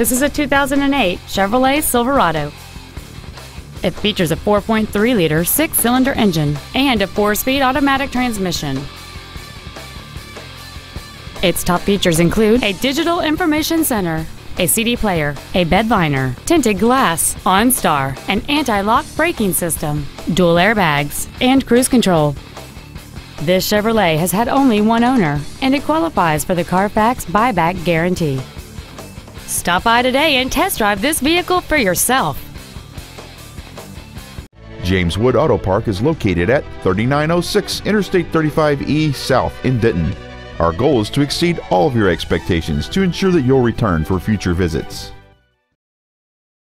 This is a 2008 Chevrolet Silverado. It features a 4.3 liter six cylinder engine and a four speed automatic transmission. Its top features include a digital information center, a CD player, a bed liner, tinted glass, OnStar, an anti-lock braking system, dual airbags, and cruise control. This Chevrolet has had only one owner, and it qualifies for the Carfax buyback guarantee. Stop by today and test drive this vehicle for yourself. James Wood Auto Park is located at 3906 Interstate 35E South in Denton. Our goal is to exceed all of your expectations to ensure that you'll return for future visits.